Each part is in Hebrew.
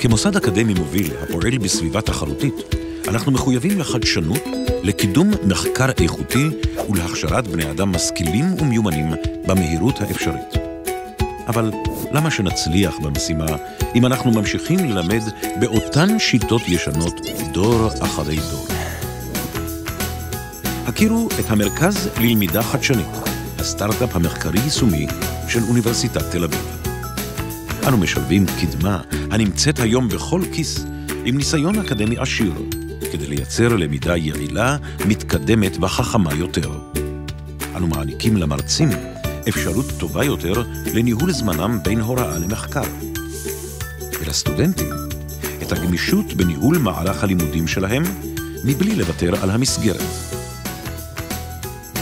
כמוסד אקדמי מוביל הפועל בסביבה תחרותית, אנחנו מחויבים לחדשנות, לקידום מחקר איכותי ולהכשרת בני אדם משכילים ומיומנים במהירות האפשרית. אבל למה שנצליח במשימה אם אנחנו ממשיכים ללמד באותן שיטות ישנות דור אחרי דור? הכירו את המרכז ללמידה חדשנית, הסטארט-אפ המחקרי-יישומי של אוניברסיטת תל אביב. אנו משלבים קדמה הנמצאת היום בכל כיס עם ניסיון אקדמי עשיר, כדי לייצר למידה יעילה, מתקדמת וחכמה יותר. אנו מעניקים למרצים אפשרות טובה יותר לניהול זמנם בין הוראה למחקר. ולסטודנטים, את הגמישות בניהול מערך הלימודים שלהם, מבלי לוותר על המסגרת.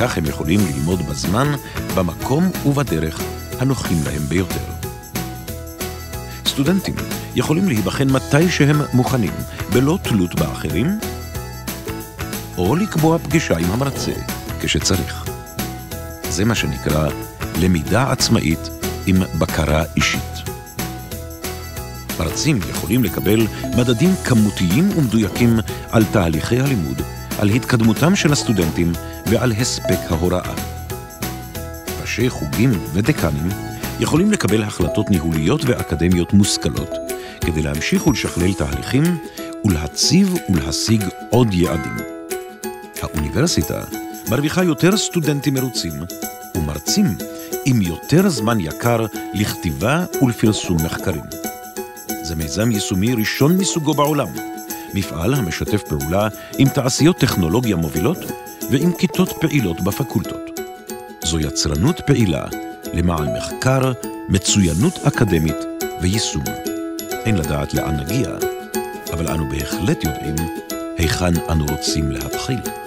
כך הם יכולים ללמוד בזמן, במקום ובדרך הנוחים להם ביותר. סטודנטים יכולים להיבחן מתי שהם מוכנים, בלא תלות באחרים, או לקבוע פגישה עם המרצה כשצריך. זה מה שנקרא למידה עצמאית עם בקרה אישית. מרצים יכולים לקבל מדדים כמותיים ומדויקים על תהליכי הלימוד, על התקדמותם של הסטודנטים ועל הספק ההוראה. ראשי חוגים ודקנים יכולים לקבל החלטות ניהוליות ואקדמיות מושכלות, כדי להמשיך ולשכלל תהליכים ולהציב ולהשיג עוד יעדים. האוניברסיטה מרוויחה יותר סטודנטים מרוצים ומרצים עם יותר זמן יקר לכתיבה ולפרסום מחקרים. זה מיזם יישומי ראשון מסוגו בעולם, מפעל המשתף פעולה עם תעשיות טכנולוגיה מובילות ועם כיתות פעילות בפקולטות. זו יצרנות פעילה למען מחקר, מצוינות אקדמית ויישום. אין לדעת לאן נגיע, אבל אנו בהחלט יודעים היכן אנו רוצים להתחיל.